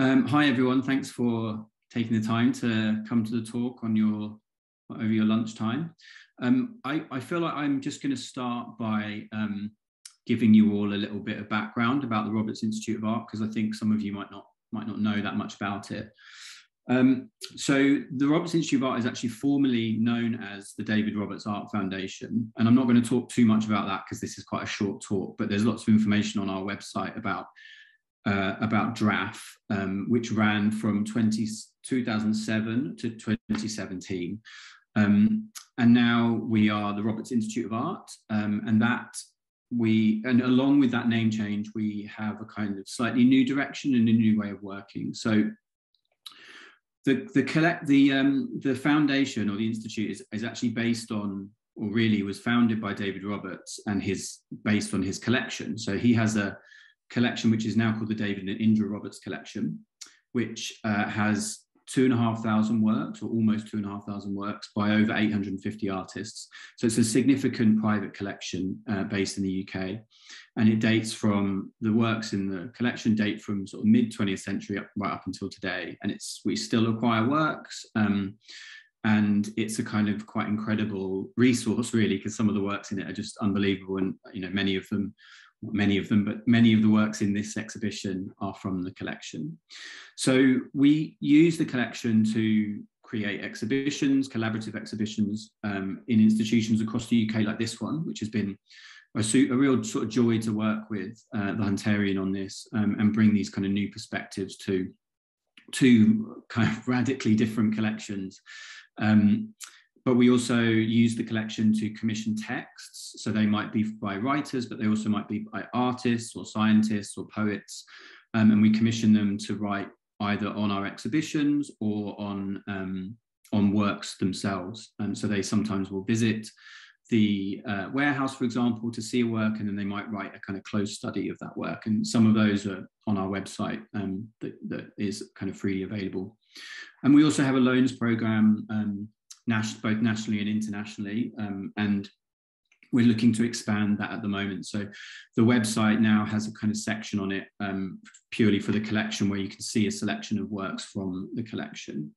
Um, hi everyone, thanks for taking the time to come to the talk on your over your lunchtime. Um, I, I, feel like I'm just going to start by um, giving you all a little bit of background about the Roberts Institute of Art because I think some of you might not might not know that much about it. Um, so the Roberts Institute of Art is actually formally known as the David Roberts Art Foundation. And I'm not going to talk too much about that because this is quite a short talk, but there's lots of information on our website about uh, about DRAF, um, which ran from 20, 2007 to 2017. Um, and now we are the Roberts Institute of Art, um, and that we and along with that name change, we have a kind of slightly new direction and a new way of working. So the the collect the um, the foundation or the institute is, is actually based on or really was founded by David Roberts and his based on his collection. So he has a collection which is now called the David and Indra Roberts collection, which uh, has two and a half thousand works or almost two and a half thousand works by over 850 artists. So it's a significant private collection uh, based in the UK. And it dates from the works in the collection date from sort of mid 20th century up, right up until today. And it's we still acquire works. Um, and it's a kind of quite incredible resource really because some of the works in it are just unbelievable and you know many of them many of them, but many of the works in this exhibition are from the collection. So we use the collection to create exhibitions, collaborative exhibitions um, in institutions across the UK like this one, which has been a, a real sort of joy to work with uh, the Hunterian on this um, and bring these kind of new perspectives to two kind of radically different collections. Um, but we also use the collection to commission texts. So they might be by writers, but they also might be by artists or scientists or poets. Um, and we commission them to write either on our exhibitions or on, um, on works themselves. And so they sometimes will visit the uh, warehouse, for example, to see a work, and then they might write a kind of close study of that work. And some of those are on our website um, that, that is kind of freely available. And we also have a loans program um, both nationally and internationally. Um, and we're looking to expand that at the moment. So the website now has a kind of section on it um, purely for the collection where you can see a selection of works from the collection.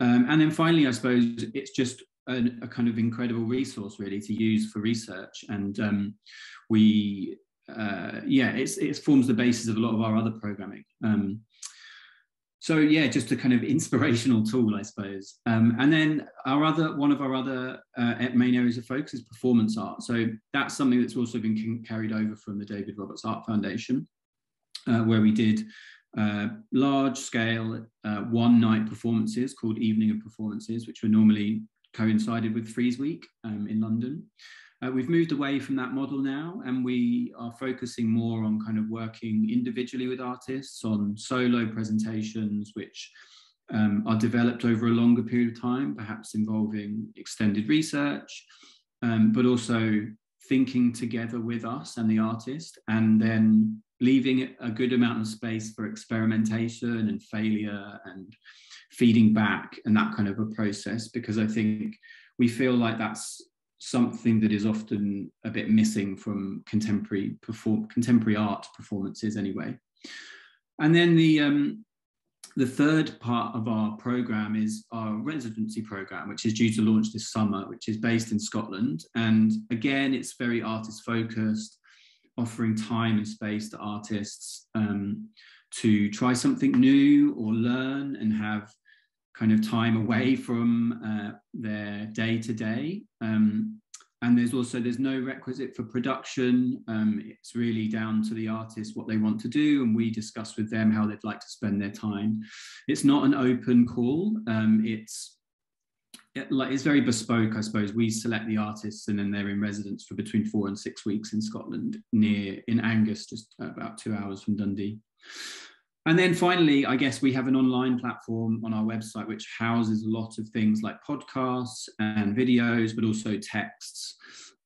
Um, and then finally, I suppose it's just a, a, kind of incredible resource really to use for research. And um, we, uh, yeah, it forms the basis of a lot of our other programming. Um, so yeah, just a kind of inspirational tool, I suppose. Um, and then our other one of our other uh, main areas of focus is performance art. So that's something that's also been carried over from the David Roberts Art Foundation, uh, where we did uh, large scale uh, one night performances called Evening of Performances, which were normally coincided with Frieze Week um, in London. Uh, we've moved away from that model now, and we are focusing more on kind of working individually with artists on solo presentations, which um, are developed over a longer period of time, perhaps involving extended research, um, but also thinking together with us and the artist, and then leaving a good amount of space for experimentation and failure and feeding back and that kind of a process, because I think we feel like that's something that is often a bit missing from contemporary perform contemporary art performances anyway. And then the um, the third part of our program is our residency program, which is due to launch this summer, which is based in Scotland. And again, it's very artist focused, offering time and space to artists um, to try something new or learn and have kind of time away from uh, their day to day. Um, and there's also there's no requisite for production. Um, it's really down to the artist what they want to do, and we discuss with them how they'd like to spend their time. It's not an open call. Um, it's it, like it's very bespoke, I suppose. We select the artists, and then they're in residence for between four and six weeks in Scotland, near in Angus, just about two hours from Dundee. And then finally, I guess we have an online platform on our website which houses a lot of things like podcasts and videos, but also texts,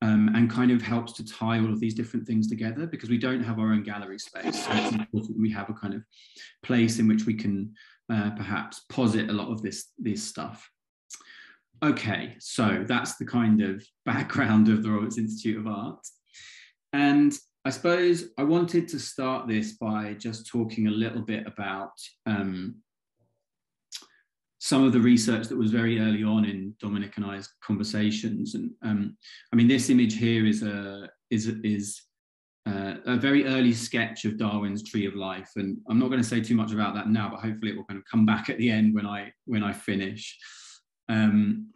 um, and kind of helps to tie all of these different things together because we don't have our own gallery space. So it's important we have a kind of place in which we can uh, perhaps posit a lot of this, this stuff. Okay, so that's the kind of background of the Roberts Institute of Art. And I suppose I wanted to start this by just talking a little bit about um, some of the research that was very early on in Dominic and I's conversations. And um, I mean, this image here is a is is uh, a very early sketch of Darwin's Tree of Life, and I'm not going to say too much about that now, but hopefully it will kind of come back at the end when I when I finish. Um,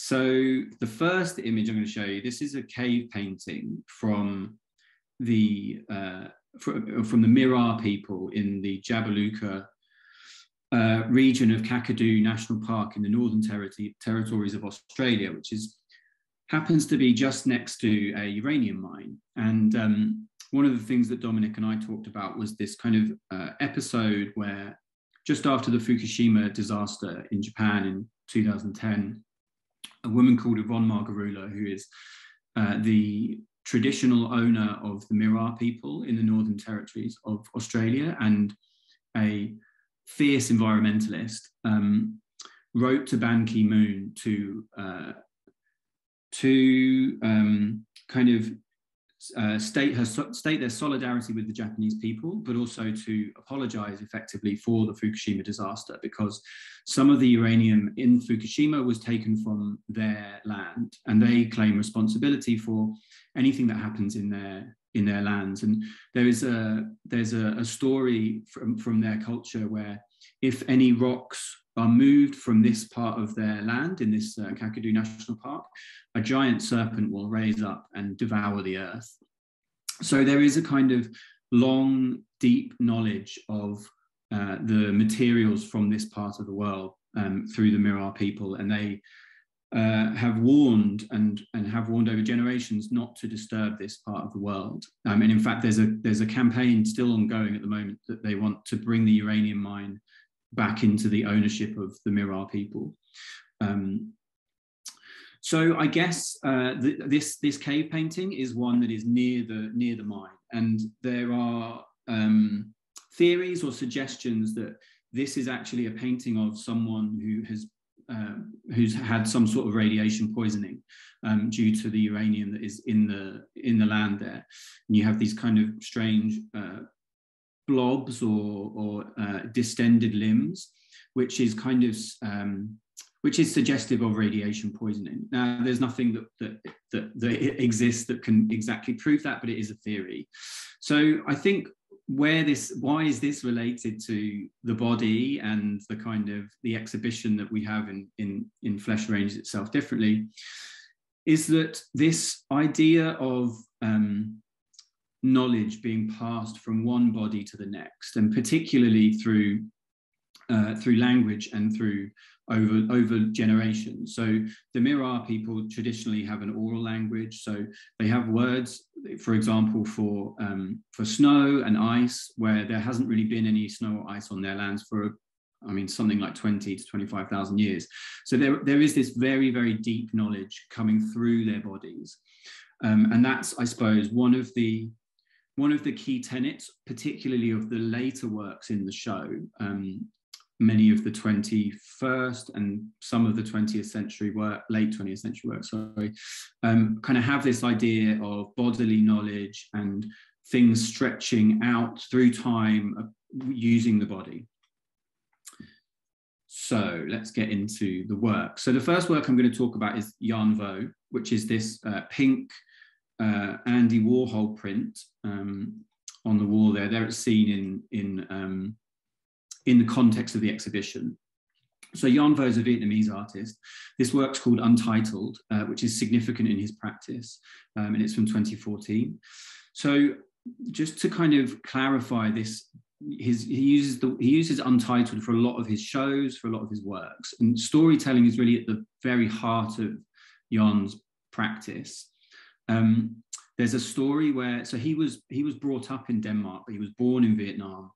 so the first image I'm going to show you, this is a cave painting from the uh, from, from the Mirarr people in the Jabiluka uh, region of Kakadu National Park in the Northern Territory, Territories of Australia, which is happens to be just next to a uranium mine. And um, one of the things that Dominic and I talked about was this kind of uh, episode where just after the Fukushima disaster in Japan in 2010, a woman called Yvonne Margarula, who is uh, the traditional owner of the Mirarr people in the Northern Territories of Australia and a fierce environmentalist, um, wrote to Ban Ki moon to, uh, to um, kind of uh, state her state their solidarity with the Japanese people, but also to apologize effectively for the Fukushima disaster because some of the uranium in Fukushima was taken from their land, and they claim responsibility for anything that happens in their in their lands. And there is a there's a, a story from from their culture where if any rocks are moved from this part of their land in this uh, Kakadu National Park, a giant serpent will raise up and devour the earth. So there is a kind of long, deep knowledge of uh, the materials from this part of the world um, through the Mirarr people, and they uh, have warned and and have warned over generations not to disturb this part of the world. Um, and in fact, there's a there's a campaign still ongoing at the moment that they want to bring the uranium mine back into the ownership of the Mirarr people. Um, so I guess uh, th this this cave painting is one that is near the near the mine, and there are um, theories or suggestions that this is actually a painting of someone who has uh, who's had some sort of radiation poisoning um, due to the uranium that is in the in the land there. And you have these kind of strange uh, blobs or, or uh, distended limbs, which is kind of um, which is suggestive of radiation poisoning. Now, there's nothing that, that, that, that exists that can exactly prove that, but it is a theory. So I think where this, why is this related to the body and the kind of the exhibition that we have in, in, in Flesh arranges itself differently, is that this idea of um, knowledge being passed from one body to the next, and particularly through uh, through language and through over over generations. So the Mirarr people traditionally have an oral language. So they have words, for example, for um, for snow and ice, where there hasn't really been any snow or ice on their lands for I mean, something like 20 to 25,000 years. So there, there is this very, very deep knowledge coming through their bodies. Um, and that's, I suppose, one of the one of the key tenets, particularly of the later works in the show, um, many of the 21st and some of the 20th century work, late 20th century work, sorry, um, kind of have this idea of bodily knowledge and things stretching out through time uh, using the body. So let's get into the work. So the first work I'm going to talk about is Danh Vo, which is this uh, pink uh, Andy Warhol print um, on the wall there. There it's seen in, in um, in the context of the exhibition. So Danh Vo is a Vietnamese artist. This work's called Untitled, uh, which is significant in his practice, um, and it's from 2014. So just to kind of clarify this, his, he uses the he uses Untitled for a lot of his shows, for a lot of his works, and storytelling is really at the very heart of Danh's practice. Um, there's a story where so he was he was brought up in Denmark, but he was born in Vietnam,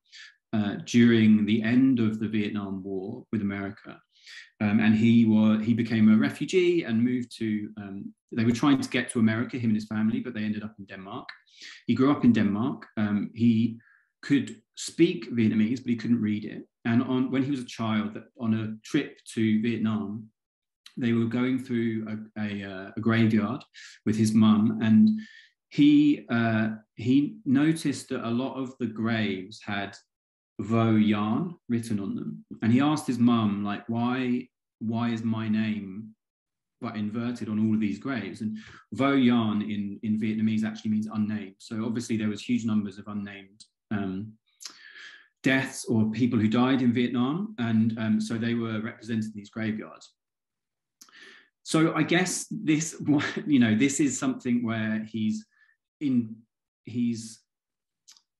uh, during the end of the Vietnam War with America. Um, and he was he became a refugee and moved to. Um, they were trying to get to America, him and his family, but they ended up in Denmark. He grew up in Denmark. Um, he could speak Vietnamese, but he couldn't read it. And on when he was a child, on a trip to Vietnam, they were going through a, a, uh, a graveyard with his mum, and he uh, he noticed that a lot of the graves had Vo Danh written on them, and he asked his mum like, why why is my name but inverted on all of these graves? And Vo Danh in in Vietnamese actually means unnamed. So obviously there was huge numbers of unnamed. Um, deaths or people who died in Vietnam, and um, so they were represented in these graveyards. So I guess this, you know, this is something where he's in, he's,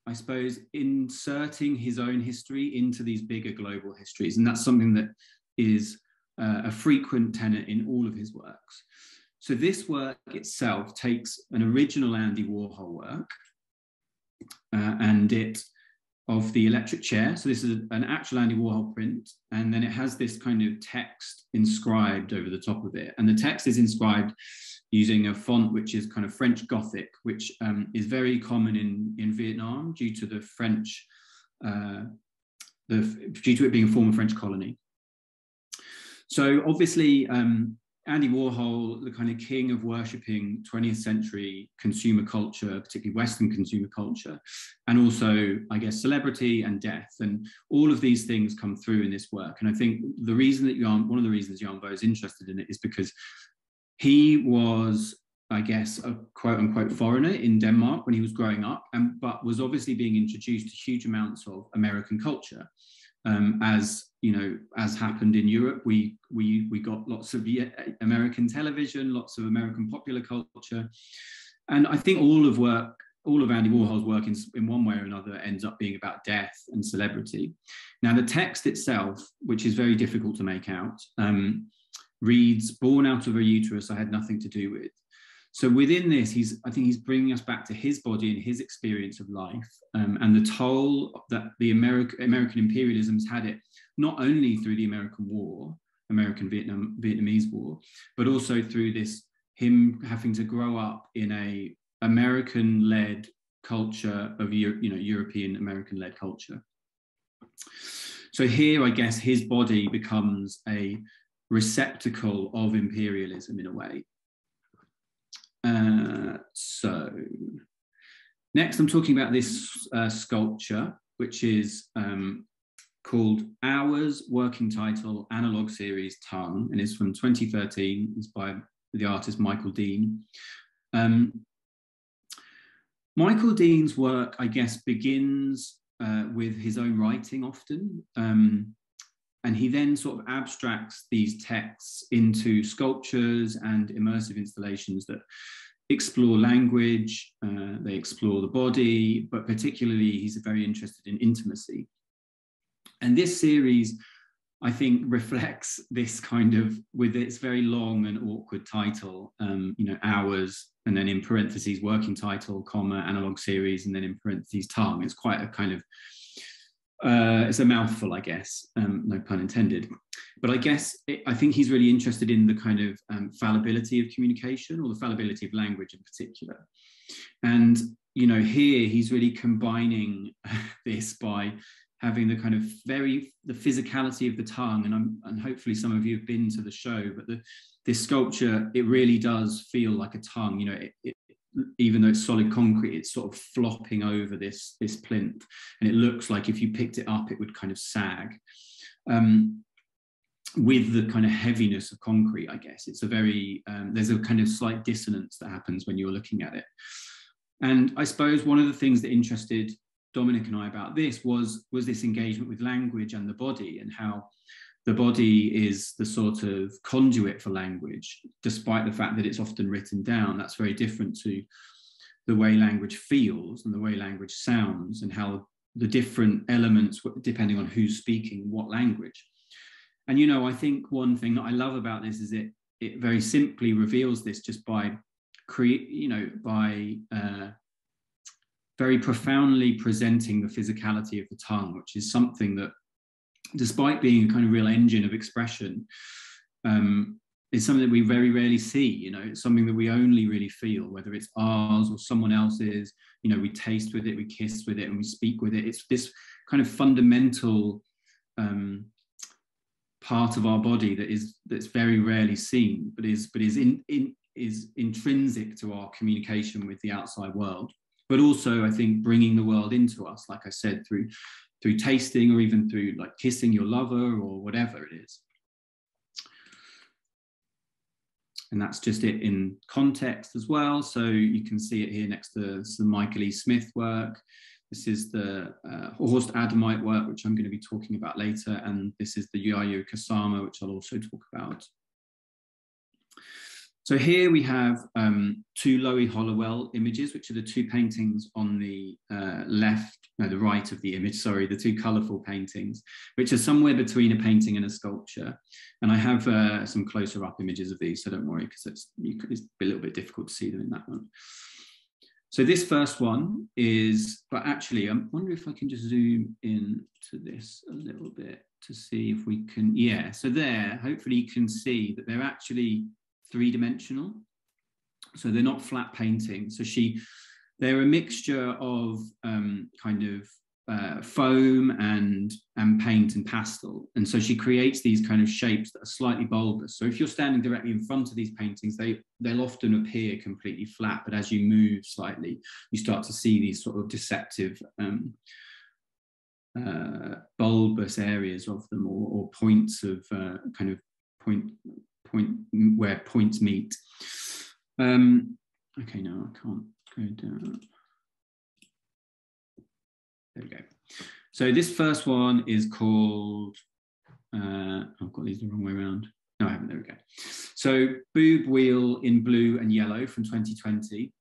I suppose, inserting his own history into these bigger global histories, and that's something that is uh, a frequent tenet in all of his works. So this work itself takes an original Andy Warhol work, uh, and it of the electric chair. So this is an actual Andy Warhol print, and then it has this kind of text inscribed over the top of it. And the text is inscribed using a font which is kind of French Gothic, which um, is very common in, in Vietnam due to the French, uh, the, due to it being a former French colony. So obviously, um, Andy Warhol, the kind of king of worshipping 20th century consumer culture, particularly Western consumer culture, and also, I guess, celebrity and death. And all of these things come through in this work. And I think the reason that Danh, one of the reasons Danh Vo is interested in it is because he was, I guess, a quote unquote foreigner in Denmark when he was growing up, and but was obviously being introduced to huge amounts of American culture um, as you know, as happened in Europe, we we we got lots of American television, lots of American popular culture, and I think all of work, all of Andy Warhol's work, in, in one way or another, ends up being about death and celebrity. Now, the text itself, which is very difficult to make out, um, reads "Born out of a uterus, I had nothing to do with." So within this, he's I think he's bringing us back to his body and his experience of life um, and the toll that the American American imperialism's had it not only through the American War, American Vietnam Vietnamese War, but also through this him having to grow up in a American-led culture of you know European American-led culture. So here, I guess his body becomes a receptacle of imperialism in a way. So next I'm talking about this uh, sculpture, which is um, called Hours, working title, Analog Series Tongue, and it's from 2013. It's by the artist Michael Dean. Um, Michael Dean's work, I guess, begins uh, with his own writing often. Um, and he then sort of abstracts these texts into sculptures and immersive installations that explore language, uh, they explore the body, but particularly he's very interested in intimacy. And this series, I think, reflects this kind of, with its very long and awkward title, um, you know, hours, and then in parentheses, working title, comma, analog series, and then in parentheses, tongue. It's quite a kind of uh, it's a mouthful, I guess, um, no pun intended. But I guess it, I think he's really interested in the kind of um, fallibility of communication or the fallibility of language in particular. And, you know, here he's really combining this by having the kind of very, the physicality of the tongue. And, I'm, and hopefully some of you have been to the show, but the, this sculpture, it really does feel like a tongue. You know, it, it, even though it's solid concrete, it's sort of flopping over this, this plinth. And it looks like if you picked it up, it would kind of sag. Um, with the kind of heaviness of concrete, I guess. It's a very, um, there's a kind of slight dissonance that happens when you're looking at it. And I suppose one of the things that interested Dominic and I about this was, was this engagement with language and the body and how the body is the sort of conduit for language, despite the fact that it's often written down. That's very different to the way language feels and the way language sounds and how the different elements, depending on who's speaking what language. And, you know, I think one thing that I love about this is it, it very simply reveals this just by create, you know, by uh, very profoundly presenting the physicality of the tongue, which is something that despite being a kind of real engine of expression, um, is something that we very rarely see. You know, it's something that we only really feel, whether it's ours or someone else's. You know, we taste with it, we kiss with it, and we speak with it. It's this kind of fundamental um, part of our body that is that's very rarely seen, but is but is in, in is intrinsic to our communication with the outside world, but also I think bringing the world into us, like I said, through through tasting or even through like kissing your lover or whatever it is. And that's just it in context as well. So you can see it here next to some Michael E. Smith work. This is the uh, Horst Ademeit work, which I'm going to be talking about later. And this is the Yayoi Kusama, which I'll also talk about. So here we have um, two Loie Hollowell images, which are the two paintings on the uh, left, no, the right of the image, sorry, the two colourful paintings, which are somewhere between a painting and a sculpture. And I have uh, some closer up images of these, so don't worry, because it's, it's a little bit difficult to see them in that one. So this first one is, but actually, I wonder if I can just zoom in to this a little bit to see if we can, yeah. So there, hopefully you can see that they're actually three dimensional. So they're not flat paintings. So she, they're a mixture of um, kind of uh, foam and and paint and pastel. And so she creates these kind of shapes that are slightly bulbous. So if you're standing directly in front of these paintings, they they'll often appear completely flat, but as you move slightly, you start to see these sort of deceptive um, uh, bulbous areas of them or, or points of uh, kind of point point where points meet. Um, okay, no, I can't go down. There we go. So this first one is called, uh, I've got these the wrong way around. No, I haven't, there we go. So Boob Wheel in blue and yellow from 2020.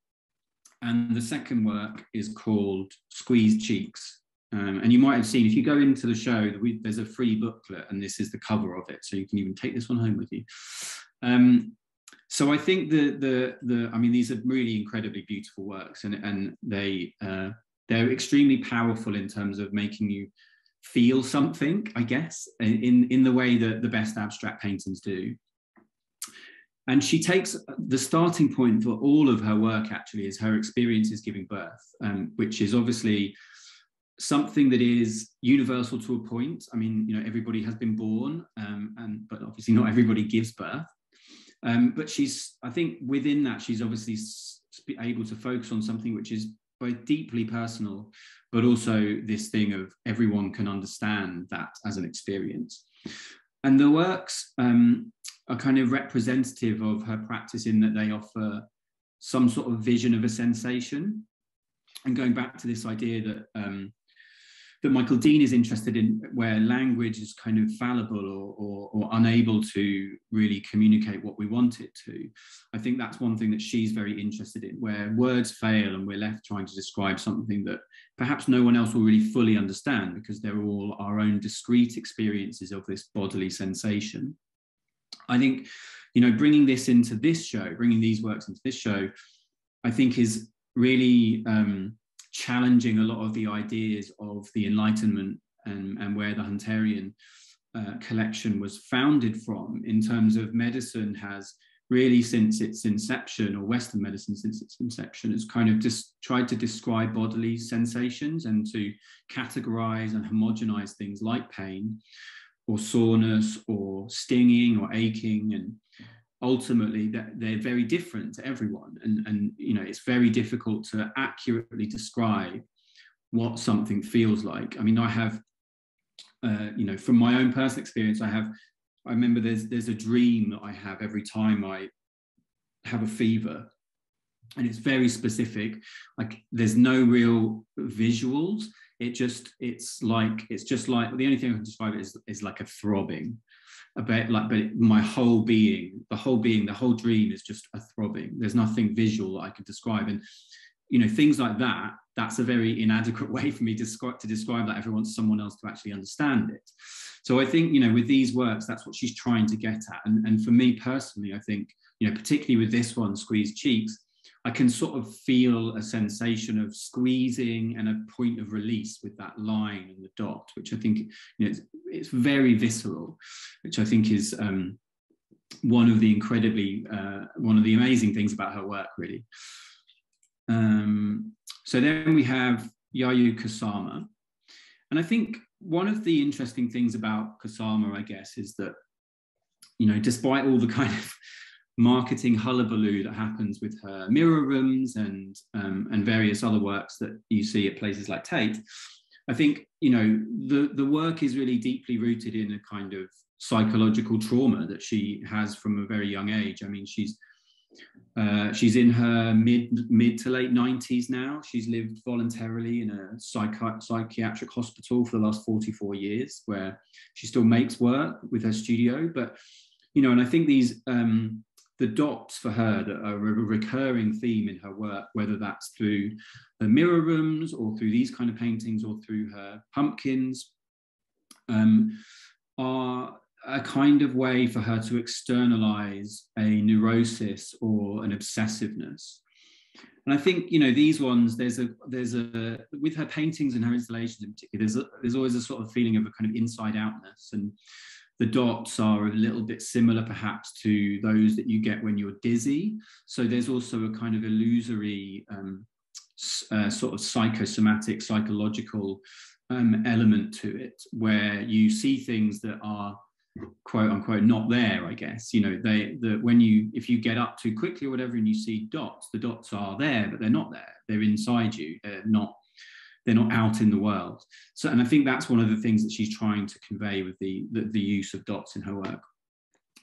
And the second work is called Squeeze Cheeks um, and you might have seen if you go into the show, we, there's a free booklet, and this is the cover of it, so you can even take this one home with you. Um, so I think the the the I mean these are really incredibly beautiful works, and and they uh, they're extremely powerful in terms of making you feel something, I guess, in in the way that the best abstract paintings do. And she takes the starting point for all of her work actually is her experiences giving birth, um, which is obviously something that is universal to a point. I mean, you know, everybody has been born, um, and but obviously not everybody gives birth. Um, but she's, I think, within that, she's obviously able to focus on something which is both deeply personal, but also this thing of everyone can understand that as an experience. And the works um, are kind of representative of her practice in that they offer some sort of vision of a sensation. And going back to this idea that um, that Michael Dean is interested in where language is kind of fallible or, or, or, unable to really communicate what we want it to. I think that's one thing that she's very interested in, where words fail and we're left trying to describe something that perhaps no one else will really fully understand because they're all our own discrete experiences of this bodily sensation. I think, you know, bringing this into this show, bringing these works into this show, I think is really um, challenging a lot of the ideas of the Enlightenment and, and where the Hunterian uh, collection was founded from in terms of medicine has really since its inception or western medicine since its inception has kind of just tried to describe bodily sensations and to categorize and homogenize things like pain or soreness or stinging or aching and ultimately that they're very different to everyone. And and you know it's very difficult to accurately describe what something feels like. I mean i have uh, you know from my own personal experience i have i remember there's there's a dream that i have every time i have a fever. And it's very specific. Like there's no real visuals it just it's like it's just like the only thing i can describe it is, is like a throbbing about like but my whole being the whole being the whole dream is just a throbbing. There's nothing visual i could describe. And you know things like that that's a very inadequate way for me to describe to describe that everyone someone else to actually understand it. So i think you know with these works that's what she's trying to get at. And, and for me personally i think you know particularly with this one squeeze cheeks I can sort of feel a sensation of squeezing and a point of release with that line and the dot, which I think you know, it's, it's very visceral, which I think is um, one of the incredibly, uh, one of the amazing things about her work, really. Um, so then we have Yayoi Kusama. And I think one of the interesting things about Kusama, I guess, is that, you know, despite all the kind of marketing hullabaloo that happens with her mirror rooms and um, and various other works that you see at places like Tate, I think you know the the work is really deeply rooted in a kind of psychological trauma that she has from a very young age. I mean, she's uh, she's in her mid mid to late 90s now. She's lived voluntarily in a psychi- psychiatric hospital for the last 44 years, where she still makes work with her studio. But you know, and I think these um, the dots for her that are a recurring theme in her work, whether that's through the mirror rooms or through these kind of paintings or through her pumpkins, um, are a kind of way for her to externalize a neurosis or an obsessiveness. And I think you know these ones. There's a there's a with her paintings and her installations in particular. There's a, there's always a sort of feeling of a kind of inside outness, and the dots are a little bit similar perhaps to those that you get when you're dizzy. So there's also a kind of illusory um, uh, sort of psychosomatic, psychological um, element to it, where you see things that are quote unquote not there i guess. You know they the when you if you get up too quickly or whatever and you see dots the dots are there but they're not there. They're inside you. They're not they're not out in the world so and i think that's one of the things that she's trying to convey with the the, the use of dots in her work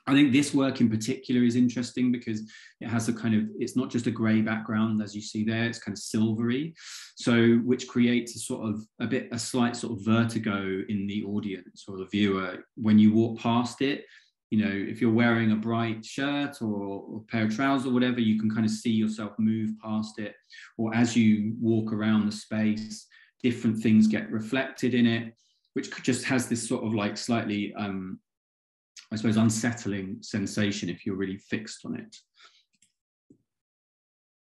I think this work in particular is interesting because it has a kind of, it's not just a grey background as you see there, it's kind of silvery. So, which creates a sort of a bit, a slight sort of vertigo in the audience or the viewer when you walk past it. You know, if you're wearing a bright shirt or, or pair of trousers or whatever, you can kind of see yourself move past it. Or as you walk around the space, different things get reflected in it, which just has this sort of like slightly um, I suppose, unsettling sensation if you're really fixed on it.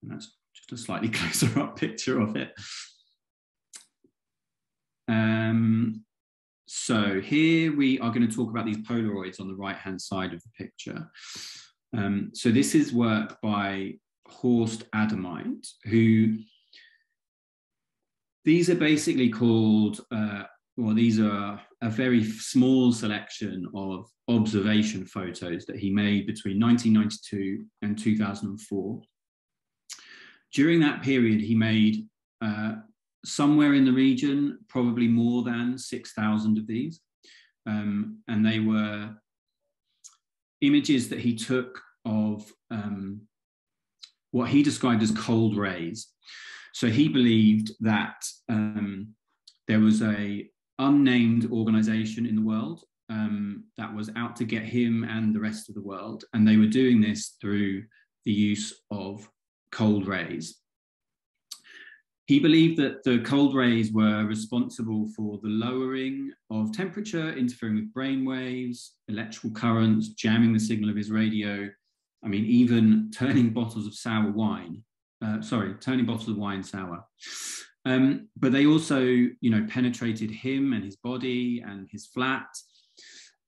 And that's just a slightly closer up picture of it. Um, so here we are going to talk about these Polaroids on the right-hand side of the picture. Um, so this is work by Horst Ademeit, who these are basically called, uh, well, these are a very small selection of observation photos that he made between 1992 and 2004. During that period, he made uh, somewhere in the region, probably more than 6,000 of these. Um, and they were images that he took of um, what he described as cold rays. So he believed that um, there was a unnamed organization in the world um, that was out to get him and the rest of the world. And they were doing this through the use of cold rays. He believed that the cold rays were responsible for the lowering of temperature, interfering with brain waves, electrical currents, jamming the signal of his radio. I mean, even turning bottles of sour wine, uh, sorry, turning bottles of wine sour. Um, but they also, you know, penetrated him and his body and his flat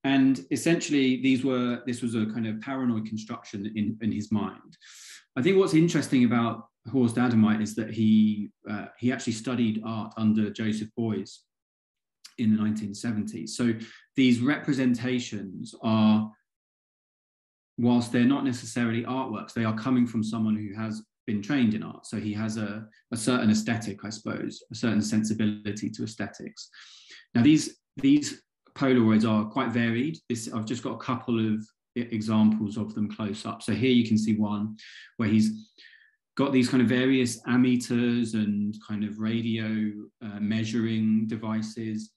and essentially, these were this was a kind of paranoid construction in, in his mind. I think what's interesting about Horst Ademeit is that he uh, he actually studied art under Joseph Beuys in the 1970s. So these representations are, whilst they're not necessarily artworks, they are coming from someone who has been trained in art. So he has a, a certain aesthetic, I suppose, a certain sensibility to aesthetics. Now these these Polaroids are quite varied. This, I've just got a couple of examples of them close up. So here you can see one where he's got these kind of various ammeters and kind of radio uh, measuring devices.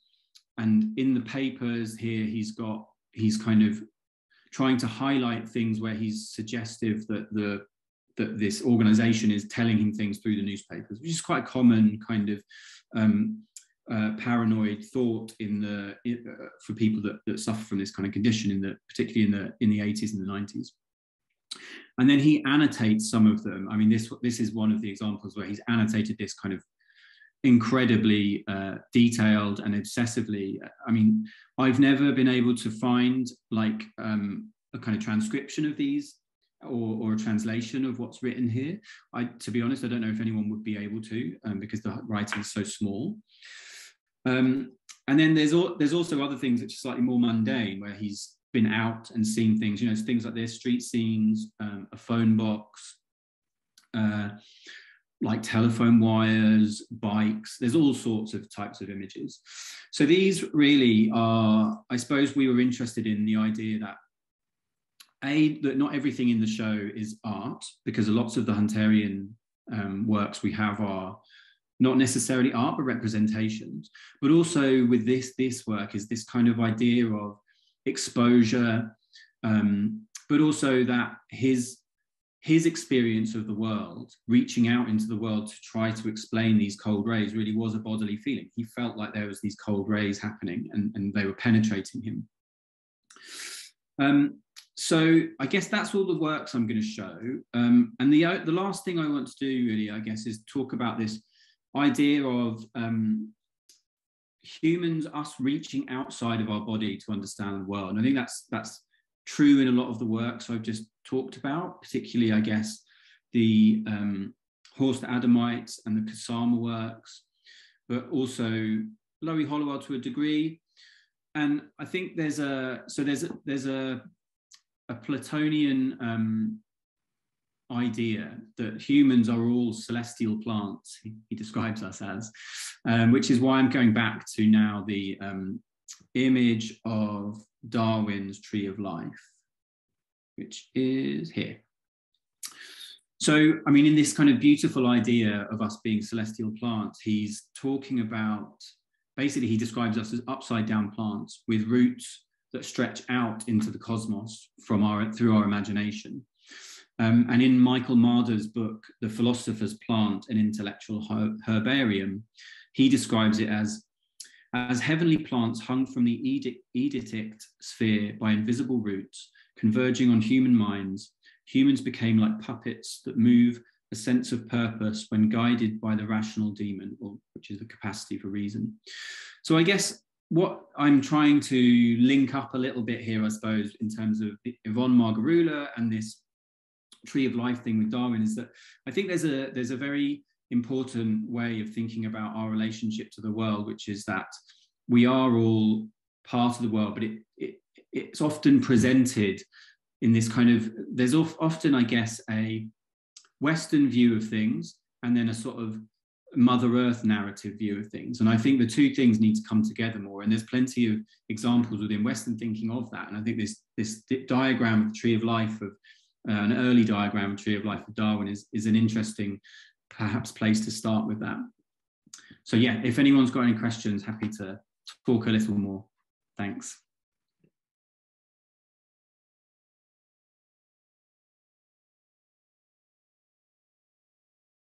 And in the papers here, he's got, he's kind of trying to highlight things where he's suggestive that the that this organization is telling him things through the newspapers, which is quite a common kind of um, uh, paranoid thought in the uh, for people that, that suffer from this kind of condition in the particularly in the in the 80s and the 90s and then he annotates some of them i mean this this is one of the examples where he's annotated this kind of incredibly uh, detailed and obsessively i mean i've never been able to find like um, a kind of transcription of these or, or, a translation of what's written here. I, to be honest, I don't know if anyone would be able to um, because the writing is so small. Um, and then there's, there's also other things which are slightly more mundane, where he's been out and seen things, you know, things like this, street scenes, um, a phone box, uh, like telephone wires, bikes, there's all sorts of types of images. So these really are, I suppose we were interested in the idea that a, that not everything in the show is art, because lots of the Hunterian um, works we have are not necessarily art, but representations. But also with this, this work is this kind of idea of exposure, um, but also that his his experience of the world, reaching out into the world to try to explain these cold rays, really was a bodily feeling. He felt like there was these cold rays happening, and, and they were penetrating him. Um, so I guess that's all the works I'm going to show. Um, and the the last thing I want to do, really, I guess, is talk about this idea of um, humans, us reaching outside of our body to understand the world. And I think that's that's true in a lot of the works I've just talked about, particularly, I guess, the um, Horst Ademeits and the Kusama works, but also Loie Hollowell to a degree. And I think there's a so there's a, there's a a Platonian um, idea that humans are all celestial plants. He, he describes us as, um, which is why I'm going back to now the um, image of Darwin's Tree of Life which is here. So, I mean, in this kind of beautiful idea of us being celestial plants, he's talking about basically, he describes us as upside down plants with roots that stretch out into the cosmos from our through our imagination. Um, and in Michael Marder's book, The Philosopher's Plant, an Intellectual Her Herbarium, he describes it as as heavenly plants hung from the edict sphere by invisible roots, converging on human minds, humans became like puppets that move a sense of purpose when guided by the rational demon, or, which is the capacity for reason. So I guess what I'm trying to link up a little bit here, I suppose, in terms of Yvonne Margarula and this tree of life thing with Darwin is that I think there's a there's a very important way of thinking about our relationship to the world, which is that we are all part of the world, but it, it it's often presented in this kind of there's often i guess a western view of things and then a sort of mother earth narrative view of things. And i think the two things need to come together more. And there's plenty of examples within western thinking of that. And i think this this diagram of the tree of life of Uh, an early diagram tree of life of darwin is is an interesting perhaps place to start with that. So yeah if anyone's got any questions happy to talk a little more. Thanks